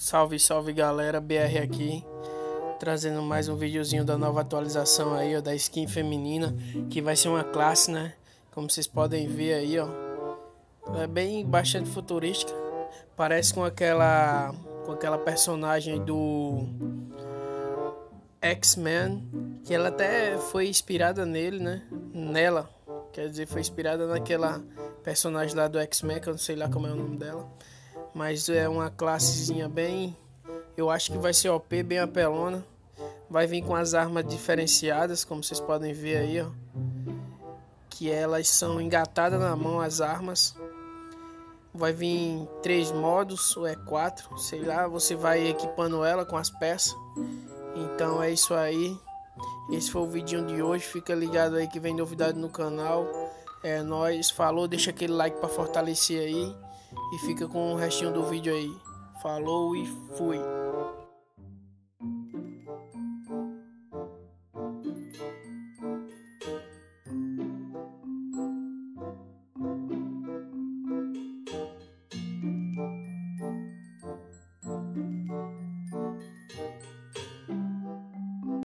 Salve, salve galera, BR aqui, trazendo mais um videozinho da nova atualização aí, ó, da skin feminina, que vai ser uma classe, né? Como vocês podem ver aí, ó. É bem bastante futurística, parece com aquela com aquela personagem do X-Men, que ela até foi inspirada nele, né? Nela, quer dizer, foi inspirada naquela personagem lá do X-Men, que eu não sei lá como é o nome dela. Mas é uma classezinha bem. Eu acho que vai ser OP, bem apelona. Vai vir com as armas diferenciadas, como vocês podem ver aí, ó. Que elas são engatadas na mão as armas. Vai vir três modos, ou é quatro, sei lá. Você vai equipando ela com as peças. Então é isso aí. Esse foi o vídeo de hoje. Fica ligado aí que vem novidade no canal. É nós. Falou, deixa aquele like para fortalecer aí e fica com o restinho do vídeo aí. Falou e fui.